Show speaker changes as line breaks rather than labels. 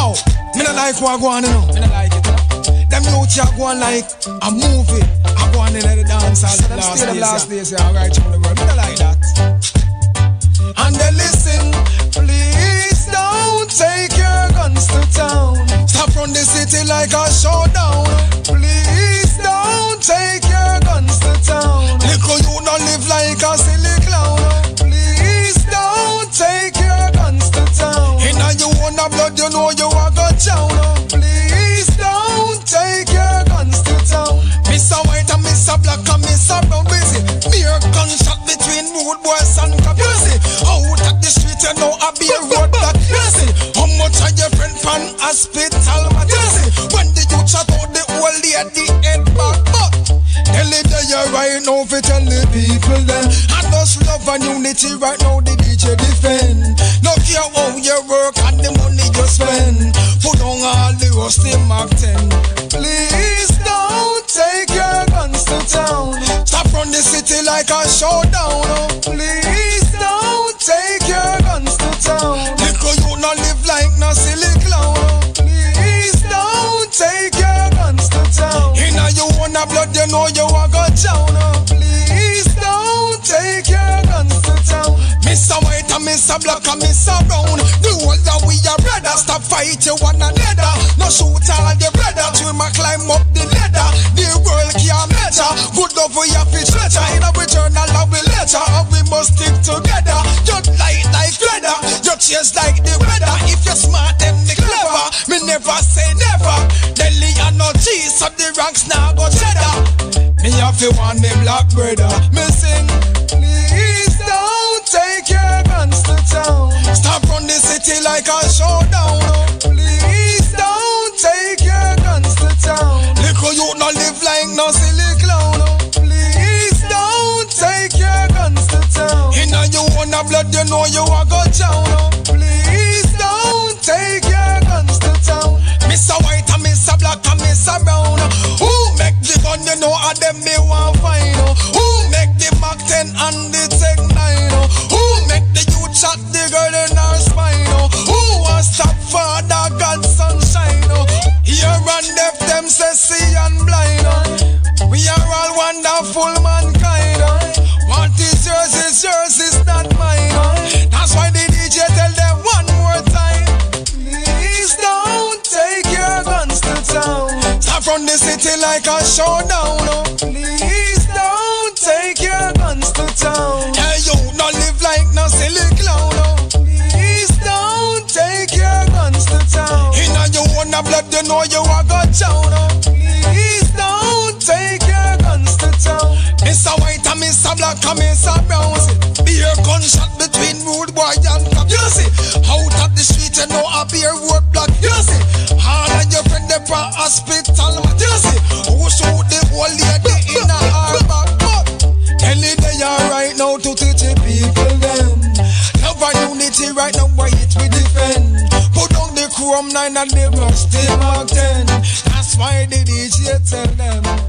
Yo, me not like what I go on, you know. Me not like it, you know. Them youths ya go on like a movie. I go on in the dance hall. Them
last days,
last days, yeah. Alright, you the world. Me not like that. And they listen, please don't take your guns to town. Stop run the city like a showdown. Please don't take your guns to town. Little you not live like a silly clown. Please don't take your guns to town. Inna you own a blood, you know you Brown busy. Mere gunshot between rude boys and see, out at the street you know I be a roadblock. You see, how much are your friend from hospital? You see, when the youth shot out the old lady head back, but tell it that you right now for tell the people then. And us love and unity right now the DJ defend. No care how you work and the money you spend. Put on all the rusty Mark 10. Please showdown. oh. Please don't take your guns to town. Little you not live like no silly clown. oh. Please don't take your guns to town. Inna you own a blood, you know you are got down. oh. Please don't take your guns to town. Mr. White and Mr. Black and Mr. Brown. Brother. Stop fight you one another. No shoot all the brother. Till my climb up the ladder. The world can't measure. Good love we have to treasure. In a return, I love we later. And we must stick together. Just light like leather. You chase like the weather. If you're smart, then the clever. Me never say never. Delly and no cheese. So the ranks now go cheddar. Me have to want me black brother. Me sing. Please don't take your guns to town. Stop run the city like a no silly clown. oh. Please don't take your guns to town. Inna you own a blood, you know you are got down. oh. Please don't take your guns to town. Mr. White and Mr. Black and Mr. Brown. Who make the gun, you know, are them me want find. oh. Who make the Mac 10 and the Tech 9? oh. Who make the youth shot the girl in her spine? oh. Who want stop father God sunshine? oh. Here and deaf them say wonderful mankind. What is yours is yours, is not mine. That's why the DJ tell them one more time. Please don't take your guns to town. Stop from the city like a showdown. Please don't take your guns to town. Yeah, you not live like no silly clown. Please don't take your guns to town. Inna you own a blood, you know you are got down. Mr. White and Mr. Black and Mr. Brown. Be a gunshot between rude boy and cop. You see, out of the street, you know a beer work block. You see, all of your friend they brought hospital. You see, who shoot the whole lady in back. But any day right now to teach the people them. Love and unity right now, why it we defend. Put down the chrome nine and the rusty mark ten. That's why the DJ tell them.